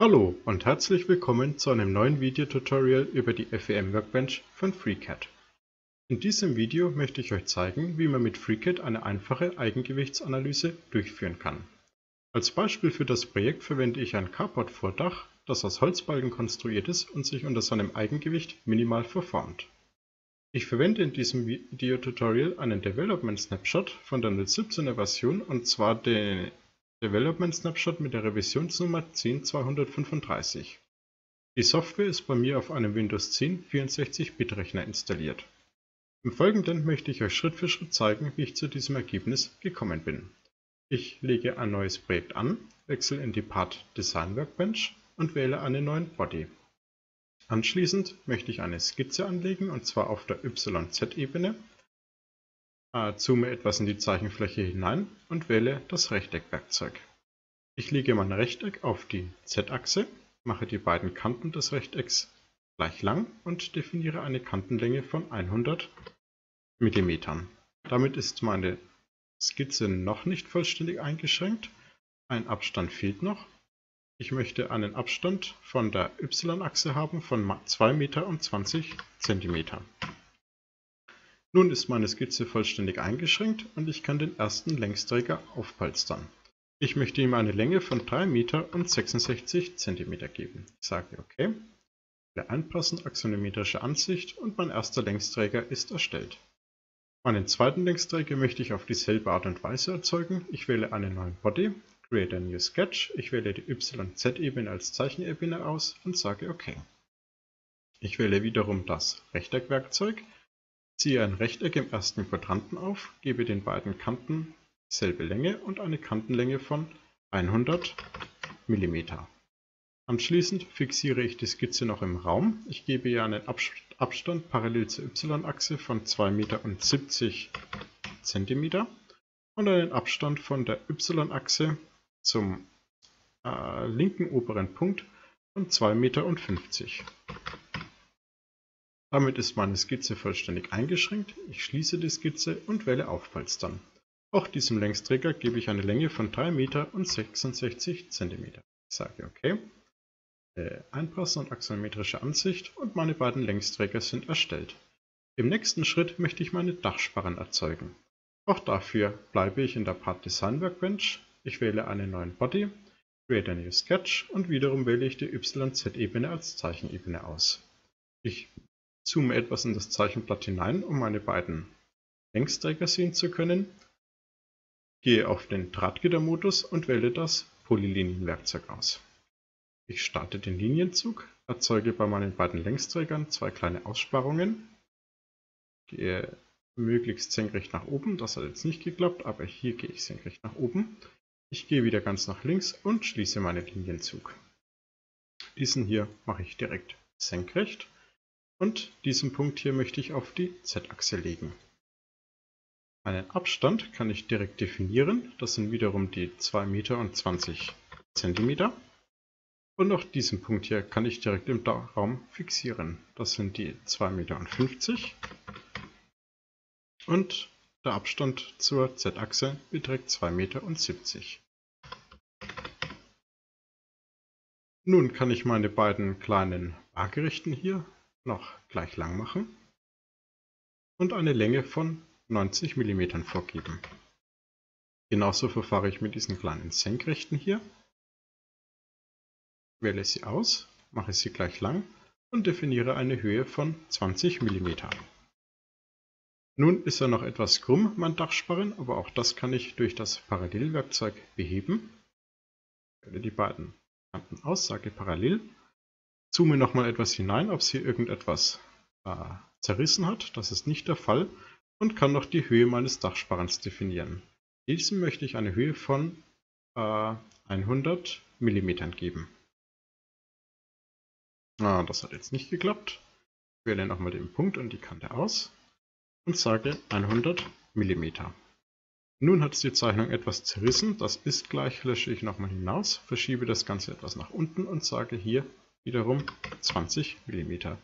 Hallo und herzlich willkommen zu einem neuen Videotutorial über die FEM Workbench von FreeCAD. In diesem Video möchte ich euch zeigen, wie man mit FreeCAD eine einfache Eigengewichtsanalyse durchführen kann. Als Beispiel für das Projekt verwende ich ein Carport-Vordach, das aus Holzbalken konstruiert ist und sich unter seinem Eigengewicht minimal verformt. Ich verwende in diesem Videotutorial einen Development Snapshot von der 017er Version und zwar den Development Snapshot mit der Revisionsnummer 10235. Die Software ist bei mir auf einem Windows 10 64-Bit-Rechner installiert. Im Folgenden möchte ich euch Schritt für Schritt zeigen, wie ich zu diesem Ergebnis gekommen bin. Ich lege ein neues Projekt an, wechsle in die Part Design Workbench und wähle einen neuen Body. Anschließend möchte ich eine Skizze anlegen und zwar auf der YZ-Ebene zoome etwas in die Zeichenfläche hinein und wähle das Rechteckwerkzeug. Ich lege mein Rechteck auf die Z-Achse, mache die beiden Kanten des Rechtecks gleich lang und definiere eine Kantenlänge von 100 mm. Damit ist meine Skizze noch nicht vollständig eingeschränkt. Ein Abstand fehlt noch. Ich möchte einen Abstand von der Y-Achse haben von 2 Meter und 20 cm. Nun ist meine Skizze vollständig eingeschränkt und ich kann den ersten Längsträger aufpolstern. Ich möchte ihm eine Länge von 3 Meter und 66 cm geben. Ich sage OK, der Einpassen axonometrische Ansicht und mein erster Längsträger ist erstellt. Meinen zweiten Längsträger möchte ich auf dieselbe Art und Weise erzeugen. Ich wähle einen neuen Body, Create a New Sketch, ich wähle die YZ-Ebene als Zeichenebene aus und sage OK. Ich wähle wiederum das Rechteckwerkzeug Ziehe ein Rechteck im ersten Quadranten auf, gebe den beiden Kanten dieselbe Länge und eine Kantenlänge von 100 mm. Anschließend fixiere ich die Skizze noch im Raum. Ich gebe ihr einen Abstand parallel zur y-Achse von 2,70 cm und einen Abstand von der y-Achse zum äh, linken oberen Punkt von 2,50 Meter. Damit ist meine Skizze vollständig eingeschränkt. Ich schließe die Skizze und wähle Aufpolstern. Auch diesem Längsträger gebe ich eine Länge von 3 Meter und 66 cm. Ich sage OK. Äh, Einpassen und axonometrische Ansicht und meine beiden Längsträger sind erstellt. Im nächsten Schritt möchte ich meine Dachsparren erzeugen. Auch dafür bleibe ich in der Part Design Workbench. Ich wähle einen neuen Body, Create a New Sketch und wiederum wähle ich die YZ-Ebene als Zeichenebene aus. Ich zoome etwas in das Zeichenblatt hinein, um meine beiden Längsträger sehen zu können, gehe auf den Drahtgittermodus und wähle das Polylinienwerkzeug aus. Ich starte den Linienzug, erzeuge bei meinen beiden Längsträgern zwei kleine Aussparungen, gehe möglichst senkrecht nach oben, das hat jetzt nicht geklappt, aber hier gehe ich senkrecht nach oben. Ich gehe wieder ganz nach links und schließe meinen Linienzug. Diesen hier mache ich direkt senkrecht und diesen Punkt hier möchte ich auf die Z-Achse legen. Einen Abstand kann ich direkt definieren, das sind wiederum die 2 Meter und 20 Zentimeter. Und auch diesen Punkt hier kann ich direkt im Raum fixieren. Das sind die 2 Meter und 50. Und der Abstand zur Z-Achse beträgt 2 Meter und 70. Nun kann ich meine beiden kleinen Waagerechten hier noch gleich lang machen und eine Länge von 90 mm vorgeben. Genauso verfahre ich mit diesen kleinen Senkrechten hier. Wähle sie aus, mache sie gleich lang und definiere eine Höhe von 20 mm. Nun ist er noch etwas krumm, mein Dachsparren, aber auch das kann ich durch das Parallelwerkzeug beheben. Ich wähle die beiden Kanten aus, sage parallel zoome nochmal etwas hinein, ob es hier irgendetwas äh, zerrissen hat. Das ist nicht der Fall und kann noch die Höhe meines Dachsparrens definieren. Diesem möchte ich eine Höhe von äh, 100 mm geben. Ah, das hat jetzt nicht geklappt. Ich wähle nochmal den Punkt und die Kante aus und sage 100 mm. Nun hat die Zeichnung etwas zerrissen, das ist gleich, lösche ich nochmal hinaus, verschiebe das Ganze etwas nach unten und sage hier wiederum 20 mm.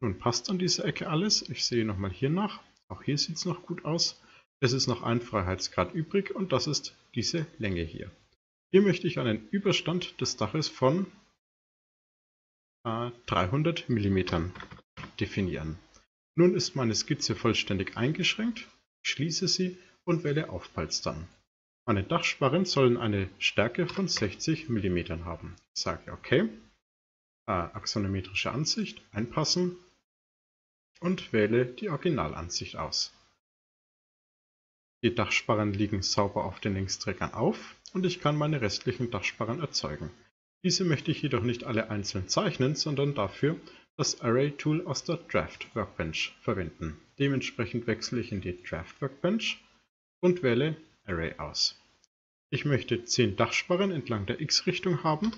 Nun passt an dieser Ecke alles. Ich sehe nochmal hier nach. Auch hier sieht es noch gut aus. Es ist noch ein Freiheitsgrad übrig und das ist diese Länge hier. Hier möchte ich einen Überstand des Daches von äh, 300 mm definieren. Nun ist meine Skizze vollständig eingeschränkt, schließe sie und wähle Aufpolstern. Meine Dachsparren sollen eine Stärke von 60 mm haben. Ich sage OK, axonometrische Ansicht, einpassen und wähle die Originalansicht aus. Die Dachsparren liegen sauber auf den Längsträgern auf und ich kann meine restlichen Dachsparren erzeugen. Diese möchte ich jedoch nicht alle einzeln zeichnen, sondern dafür das Array-Tool aus der Draft Workbench verwenden. Dementsprechend wechsle ich in die Draft Workbench und wähle Array aus. Ich möchte 10 Dachsparren entlang der x-Richtung haben.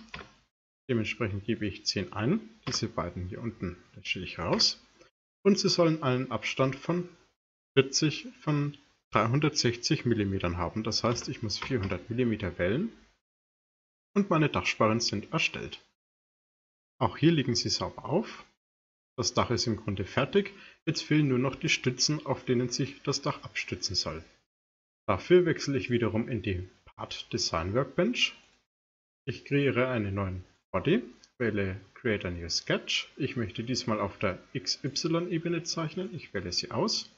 Dementsprechend gebe ich 10 ein. Diese beiden hier unten stelle ich raus. Und sie sollen einen Abstand von 40 von 360 mm haben. Das heißt, ich muss 400 mm wählen und meine Dachsparren sind erstellt. Auch hier liegen sie sauber auf. Das Dach ist im Grunde fertig. Jetzt fehlen nur noch die Stützen, auf denen sich das Dach abstützen soll. Dafür wechsle ich wiederum in die Part Design Workbench. Ich kreiere einen neuen Body, wähle Create a New Sketch. Ich möchte diesmal auf der XY-Ebene zeichnen. Ich wähle sie aus.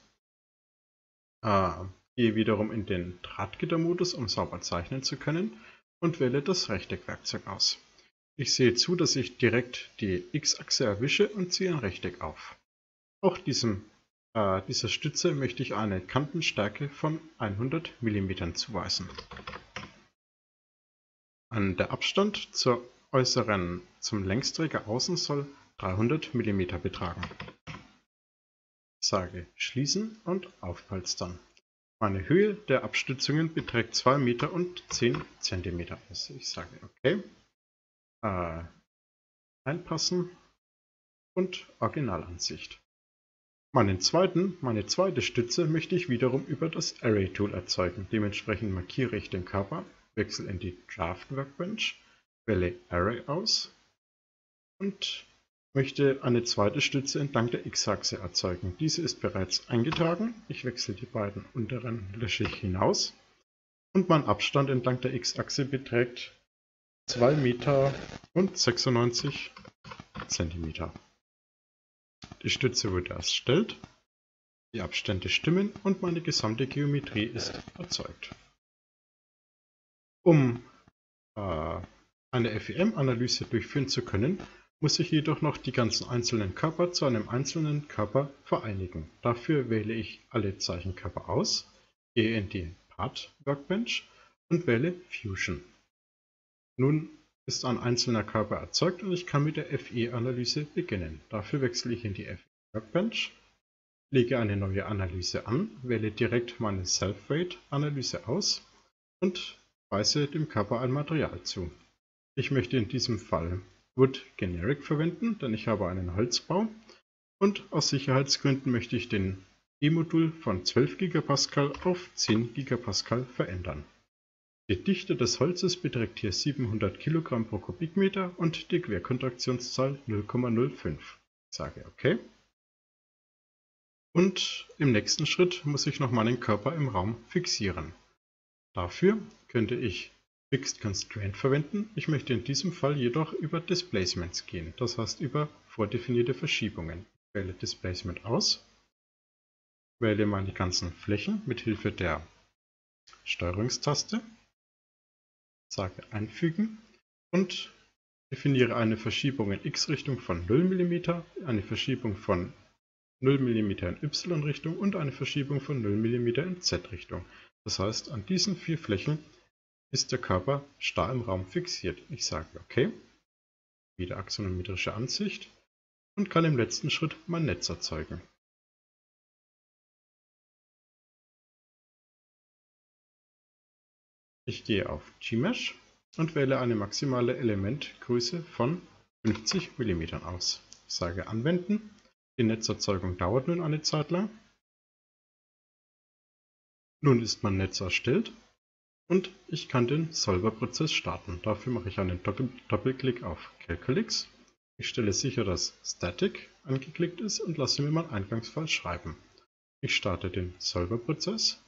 Äh, gehe wiederum in den Drahtgittermodus, um sauber zeichnen zu können und wähle das Rechteckwerkzeug aus. Ich sehe zu, dass ich direkt die X-Achse erwische und ziehe ein Rechteck auf. Auch diesem, äh, dieser Stütze möchte ich eine Kantenstärke von 100 mm zuweisen. An der Abstand zur äußeren, zum Längsträger außen soll 300 mm betragen sage Schließen und Aufpolstern. Meine Höhe der Abstützungen beträgt 2 Meter und 10 cm. Also ich sage OK. Äh, einpassen und Originalansicht. Meinen zweiten, meine zweite Stütze möchte ich wiederum über das Array Tool erzeugen. Dementsprechend markiere ich den Körper, wechsle in die Draft Workbench, wähle Array aus und möchte eine zweite Stütze entlang der x-Achse erzeugen. Diese ist bereits eingetragen. Ich wechsle die beiden unteren lösche ich hinaus und mein Abstand entlang der x-Achse beträgt 2 Meter und 96 Zentimeter. Die Stütze wurde erstellt, die Abstände stimmen und meine gesamte Geometrie ist erzeugt. Um äh, eine FEM-Analyse durchführen zu können, muss ich jedoch noch die ganzen einzelnen Körper zu einem einzelnen Körper vereinigen. Dafür wähle ich alle Zeichenkörper aus, gehe in die Part Workbench und wähle Fusion. Nun ist ein einzelner Körper erzeugt und ich kann mit der FE-Analyse beginnen. Dafür wechsle ich in die FE Workbench, lege eine neue Analyse an, wähle direkt meine Self-Weight-Analyse aus und weise dem Körper ein Material zu. Ich möchte in diesem Fall Wood Generic verwenden, denn ich habe einen Holzbau und aus Sicherheitsgründen möchte ich den E-Modul von 12 GPa auf 10 GPa verändern. Die Dichte des Holzes beträgt hier 700 kg pro Kubikmeter und die Querkontraktionszahl 0,05. Ich sage OK. Und im nächsten Schritt muss ich noch meinen Körper im Raum fixieren. Dafür könnte ich Fixed Constraint verwenden. Ich möchte in diesem Fall jedoch über Displacements gehen, das heißt über vordefinierte Verschiebungen. Ich wähle Displacement aus, wähle meine ganzen Flächen mit Hilfe der Steuerungstaste, sage Einfügen und definiere eine Verschiebung in x-Richtung von 0 mm, eine Verschiebung von 0 mm in y-Richtung und eine Verschiebung von 0 mm in z-Richtung. Das heißt, an diesen vier Flächen ist der Körper starr im Raum fixiert. Ich sage OK, wieder axonometrische Ansicht und kann im letzten Schritt mein Netz erzeugen. Ich gehe auf Gmesh und wähle eine maximale Elementgröße von 50 mm aus. Ich sage Anwenden. Die Netzerzeugung dauert nun eine Zeit lang. Nun ist mein Netz erstellt und ich kann den Solver-Prozess starten. Dafür mache ich einen Doppel Doppelklick auf Calculix. Ich stelle sicher, dass Static angeklickt ist und lasse mir mein Eingangsfall schreiben. Ich starte den Solver-Prozess.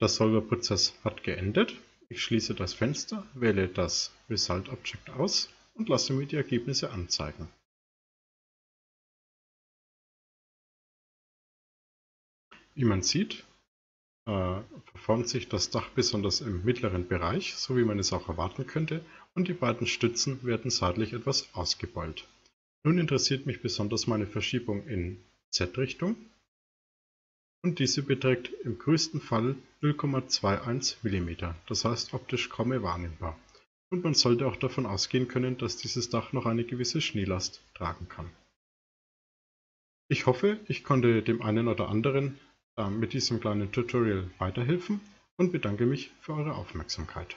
Der Solver-Prozess hat geendet. Ich schließe das Fenster, wähle das Result Object aus und lasse mir die Ergebnisse anzeigen. Wie man sieht, äh, verformt sich das Dach besonders im mittleren Bereich, so wie man es auch erwarten könnte, und die beiden Stützen werden seitlich etwas ausgebeult. Nun interessiert mich besonders meine Verschiebung in Z-Richtung und diese beträgt im größten Fall 0,21 mm, das heißt optisch kaum wahrnehmbar. Und man sollte auch davon ausgehen können, dass dieses Dach noch eine gewisse Schneelast tragen kann. Ich hoffe, ich konnte dem einen oder anderen mit diesem kleinen Tutorial weiterhelfen und bedanke mich für eure Aufmerksamkeit.